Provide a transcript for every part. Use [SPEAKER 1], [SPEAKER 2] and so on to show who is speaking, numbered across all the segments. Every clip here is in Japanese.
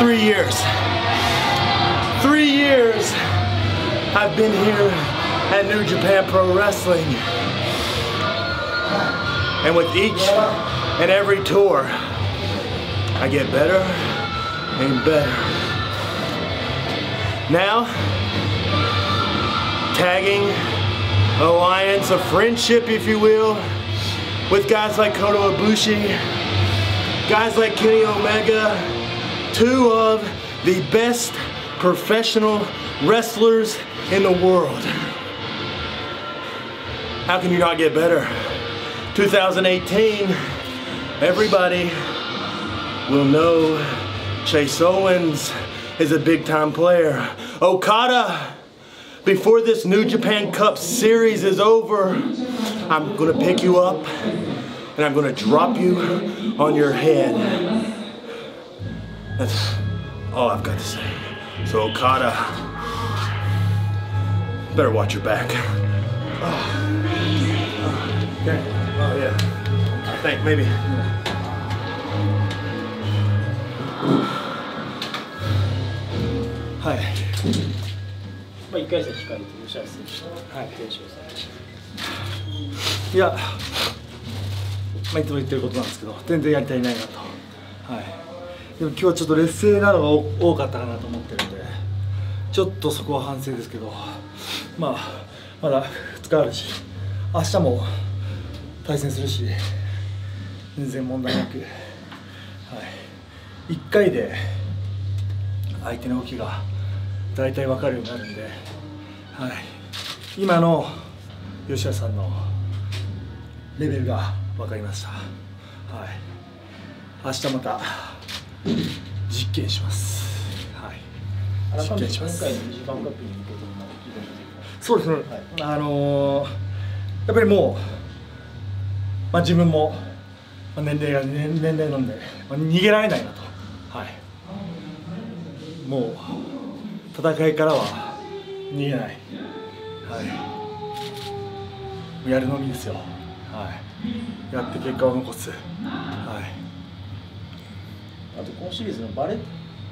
[SPEAKER 1] three years. Three years I've been here at New Japan Pro Wrestling. And with each and every tour, I get better and better. Now, tagging alliance, a friendship, if you will, with guys like Koto Ibushi, guys like Kenny Omega, two of the best professional wrestlers in the world. How can you not get better? 2018, everybody will know Chase Owens is a big time player. Okada, before this New Japan Cup series is over, I'm gonna pick you up and I'm gonna drop you on your head. That's all I've got to say. So Okada, better watch your back. Oh. Okay. Oh yeah. I think maybe.
[SPEAKER 2] はい
[SPEAKER 3] まあ、1回戦控えて吉橋選手と
[SPEAKER 2] はい
[SPEAKER 3] 提唱されて、
[SPEAKER 2] いや、まあ、いつも言ってることなんですけど全然やり足りないなと、はい、でも今日はちょっと劣勢なのが多かったかなと思ってるんでちょっとそこは反省ですけどまあまだ2日あるし明日も対戦するし全然問題なく、はい、1回で相手の動きが大体分かるようになるんで、はい、今の吉田さんのレベルが分かりました。はい。明日また実験します。はい。実験します
[SPEAKER 3] 今回の2時間カップに向けての意気込みというか
[SPEAKER 2] そうですね。あのーやっぱりもう、まあ自分もまあ年齢が年年齢なんで、まあ、逃げられないなと。はい。もう戦いからは逃げない。はい。やるのみですよ。はい。やって結果を残す。はい。
[SPEAKER 3] あと今シリーズのバレッ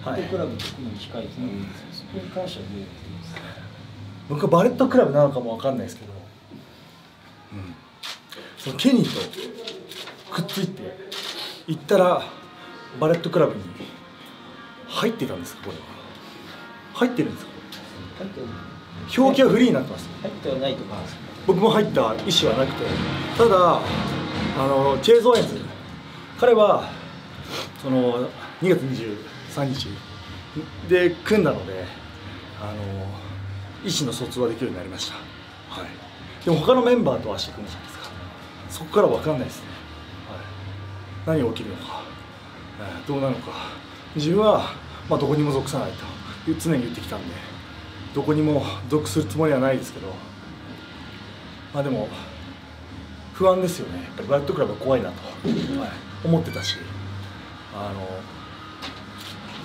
[SPEAKER 2] はい
[SPEAKER 3] トクラブと組む機会っていうのが多いんですよ、そこに関してはどうやってるんです。か
[SPEAKER 2] 僕はバレットクラブなのかもわかんないですけど、そのケニーとくっついて行ったらバレットクラブに入ってたんですかこれは。入ってるんですか？
[SPEAKER 3] 入って
[SPEAKER 2] 表記はフリーになってます。
[SPEAKER 3] 入ってはないと思います
[SPEAKER 2] 僕も入った意思はなくて。ただあのチェーズ・オーエンズ。彼はその2月23日。で組んだのであの意思の疎通はできるようになりました、はい、でも他のメンバーとはして組むじゃないですか？そこから分かんないですね、はい、何が起きるのか、えーどうなのか。自分は、まあ、どこにも属さないと。常に言ってきたんでどこにも属するつもりはないですけど。まあでも不安ですよね。やっぱりバレットクラブは怖いなと、はい、思ってたし。あの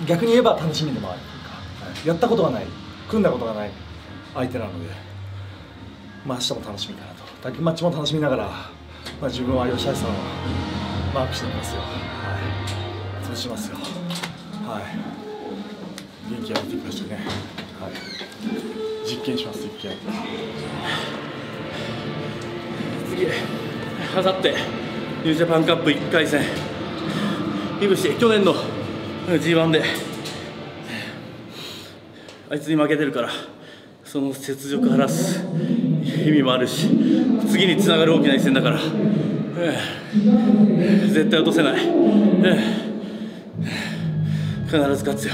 [SPEAKER 2] 逆に言えば楽しみでもあるというか、やったことがない組んだことがない相手なので、まあ明日も楽しみかなと。タッグマッチも楽しみながら、まあ、自分は吉橋さんをマークしていますよ、はい、潰しますよ、はい、元気が出てきましたね、はい、実験します実験
[SPEAKER 1] 次あさってニュージャパンカップ1回戦。いぶし去年の G1 で。あいつに負けてるからその雪辱晴らす意味もあるし次につながる大きな一戦だから、絶対落とせない、必ず勝つよ。